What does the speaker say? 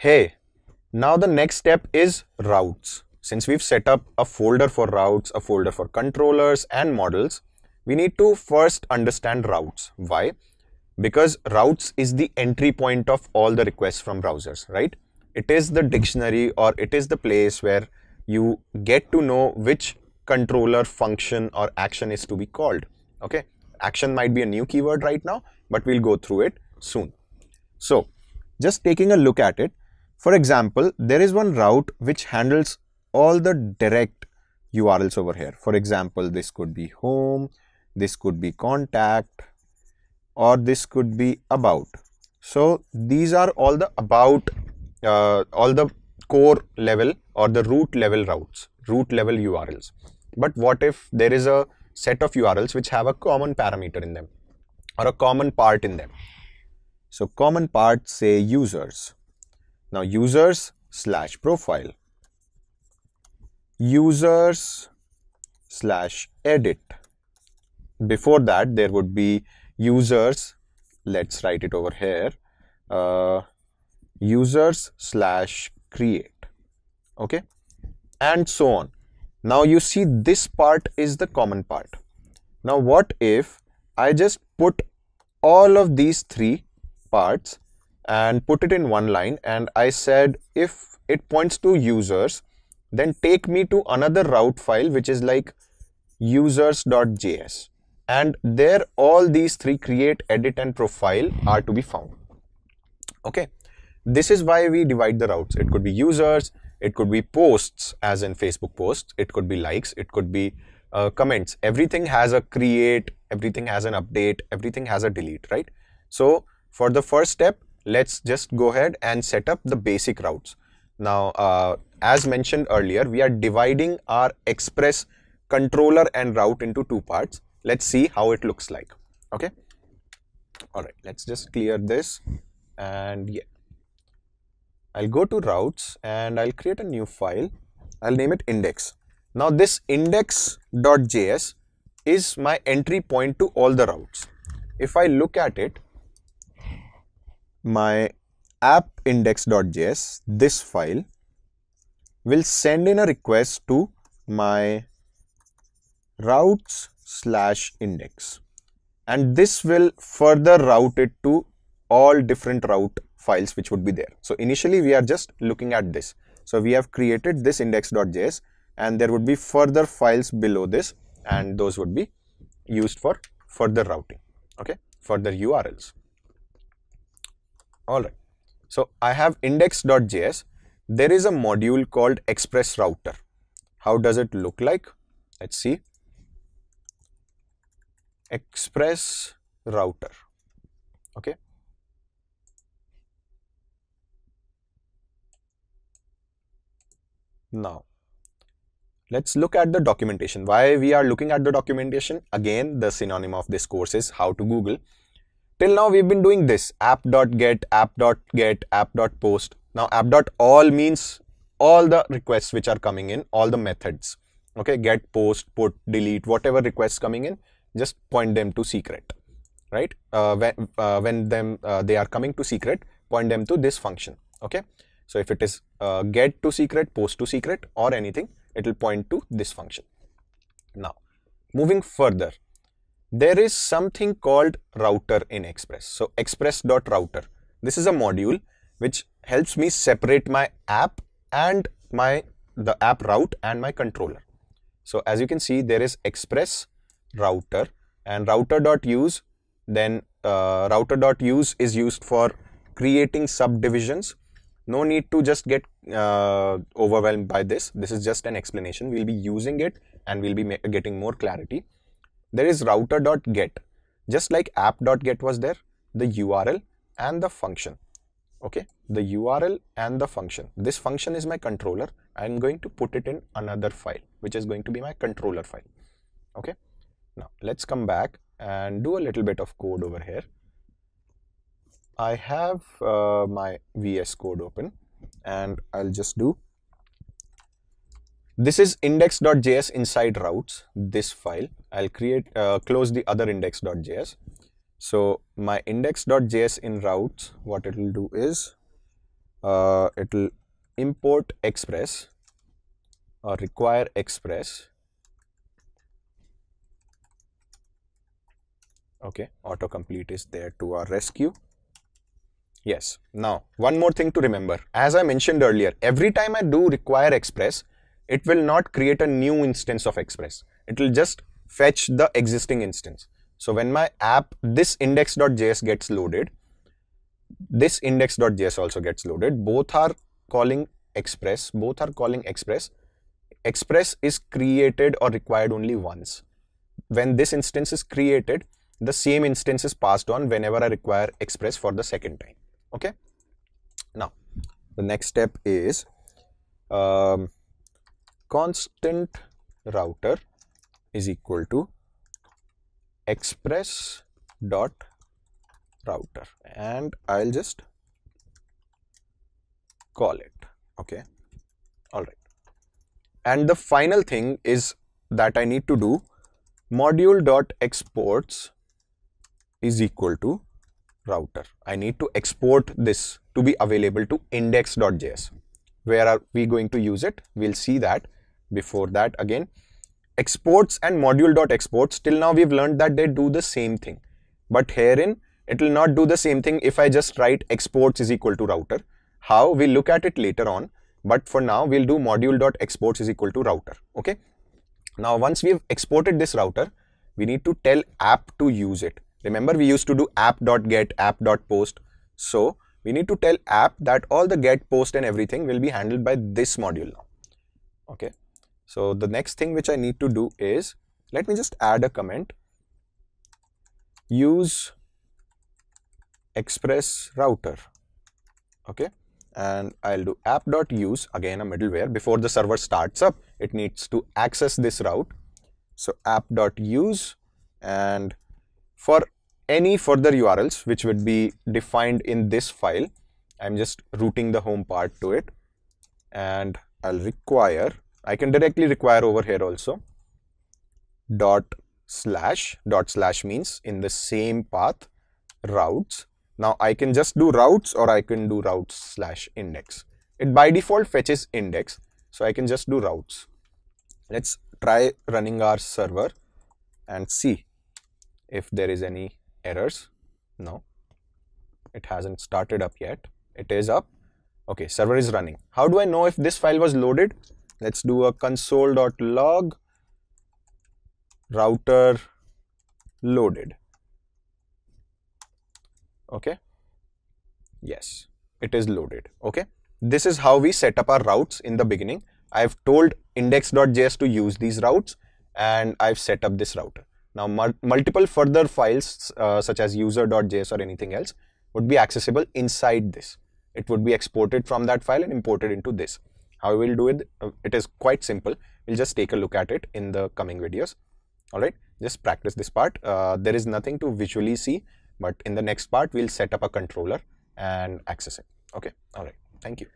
hey, now the next step is routes. Since we've set up a folder for routes, a folder for controllers and models, we need to first understand routes. Why? Because routes is the entry point of all the requests from browsers, right? It is the dictionary or it is the place where you get to know which controller function or action is to be called. Okay, action might be a new keyword right now, but we'll go through it soon. So just taking a look at it, for example, there is one route which handles all the direct URLs over here. For example, this could be home, this could be contact, or this could be about. So these are all the about, uh, all the core level or the root level routes, root level URLs. But what if there is a set of URLs which have a common parameter in them or a common part in them? So common part say users. Now users slash profile, users slash edit. Before that there would be users, let's write it over here, uh, users slash create, okay, and so on. Now you see this part is the common part. Now what if I just put all of these three parts and put it in one line. And I said if it points to users then take me to another route file which is like users.js and there all these three create edit and profile are to be found. Okay. This is why we divide the routes. It could be users it could be posts as in facebook posts it could be likes it could be uh, comments. Everything has a create everything has an update everything has a delete right? So for the first step, let's just go ahead and set up the basic routes. Now, uh, as mentioned earlier, we are dividing our Express controller and route into two parts. Let's see how it looks like. Okay. All right. Let's just clear this and yeah. I'll go to routes and I'll create a new file. I'll name it index. Now this index.js is my entry point to all the routes. If I look at it, my app index.js, this file will send in a request to my routes slash index and this will further route it to all different route files which would be there. So initially we are just looking at this. So we have created this index.js and there would be further files below this and those would be used for further routing, okay, further URLs all right. So i have index.js there is a module called express router. How does it look like? Let's see. Express router. Okay. Now let's look at the documentation. Why we are looking at the documentation? Again the synonym of this course is how to google till now we've been doing this. app.get app.get app.post now app.all means all the requests which are coming in all the methods. Okay get post put delete whatever requests coming in just point them to secret right? Uh, when uh, when them uh, they are coming to secret point them to this function okay? So if it is uh, get to secret post to secret or anything it will point to this function. Now moving further there is something called router in Express. So express.router. This is a module which helps me separate my app and my the app route and my controller. So as you can see, there is express router and router.use. Then uh, router.use is used for creating subdivisions. No need to just get uh, overwhelmed by this. This is just an explanation. We'll be using it and we'll be getting more clarity there is router.get just like app.get was there the url and the function. Okay? The url and the function. This function is my controller. I'm going to put it in another file which is going to be my controller file. Okay? Now let's come back and do a little bit of code over here. I have uh, my vs code open and i'll just do. This is index.js inside routes, this file. I'll create, uh, close the other index.js. So my index.js in routes, what it will do is, uh, it will import express or require express. Okay autocomplete is there to our rescue. Yes now one more thing to remember. As i mentioned earlier every time i do require express it will not create a new instance of express. It will just fetch the existing instance. So when my app this index.js gets loaded this index.js also gets loaded. Both are calling express both are calling express. Express is created or required only once. When this instance is created the same instance is passed on whenever I require express for the second time. Okay. Now, the next step is um, constant router is equal to express dot router and I'll just call it. Okay. All right. And the final thing is that I need to do module dot exports is equal to router. I need to export this to be available to index.js. Where are we going to use it? We'll see that. Before that again, exports and module.exports till now we've learned that they do the same thing. But herein it will not do the same thing if I just write exports is equal to router. How? We'll look at it later on. But for now, we'll do module.exports is equal to router. Okay. Now, once we've exported this router, we need to tell app to use it. Remember we used to do app.get, app.post. So we need to tell app that all the get, post and everything will be handled by this module now. Okay. So the next thing which I need to do is, let me just add a comment. Use express router. Okay. And I'll do app.use again a middleware before the server starts up. It needs to access this route. So app.use and for any further URLs which would be defined in this file, I'm just routing the home part to it and I'll require, I can directly require over here also dot slash, dot slash means in the same path routes. Now I can just do routes or I can do routes slash index. It by default fetches index, so I can just do routes. Let's try running our server and see if there is any errors. No, it hasn't started up yet. It is up. Okay, server is running. How do I know if this file was loaded? Let's do a console.log router loaded. Okay. Yes, it is loaded. Okay. This is how we set up our routes in the beginning. I've told index.js to use these routes and I've set up this router. Now, multiple further files uh, such as user.js or anything else would be accessible inside this. It would be exported from that file and imported into this. How we will do it? Uh, it is quite simple. We'll just take a look at it in the coming videos. All right, just practice this part. Uh, there is nothing to visually see, but in the next part, we'll set up a controller and access it. Okay, all right. Thank you.